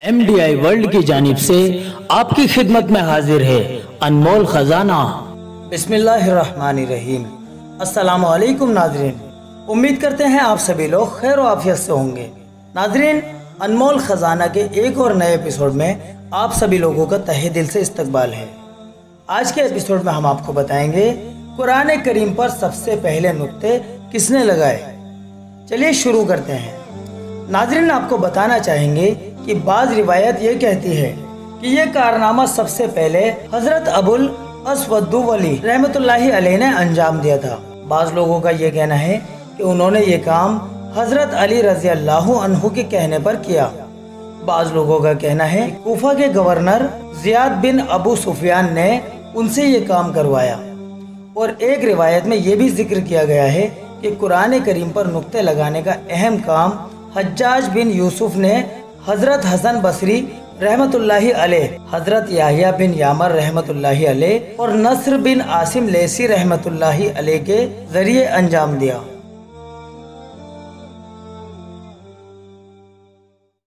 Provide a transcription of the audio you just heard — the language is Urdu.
ایم ڈی آئی ورلڈ کی جانب سے آپ کی خدمت میں حاضر ہے انمول خزانہ۔ بسم اللہ الرحمن الرحیم۔ السلام علیکم ناظرین۔ امید کرتے ہیں آپ سبھی لوگ خیر و عافیت سے ہوں گے۔ ناظرین، انمول خزانہ کے ایک اور نئے ایپیسوڈ میں آپ سبھی لوگوں کا تہہ دل سے استقبال ہے۔ آج کے ایپیسوڈ میں ہم آپ کو بتائیں گے، قرآن کریم پر سب سے پہلے نقطے کس نے لگائے؟ چلیے شروع کرتے ہیں۔ ناظرین، آپ کو بتانا چاہیں گے کہ بعض روایت یہ کہتی ہے کہ یہ کارنامہ سب سے پہلے حضرت ابو الاسودو ولی رحمت اللہ علیہ نے انجام دیا تھا۔ بعض لوگوں کا یہ کہنا ہے کہ انہوں نے یہ کام حضرت علی رضی اللہ عنہ کے کہنے پر کیا۔ بعض لوگوں کا کہنا ہے کوفہ کے گورنر زیاد بن ابو سفیان نے ان سے یہ کام کروایا۔ اور ایک روایت میں یہ بھی ذکر کیا گیا ہے کہ قرآن کریم پر نقطے لگانے کا اہم کام حجاج بن یوسف نے حضرت حسن بصری رحمت اللہ علیہ، حضرت یاہیا بن یامر رحمت اللہ علیہ اور نصر بن عاصم لیسی رحمت اللہ علیہ کے ذریعے انجام دیا۔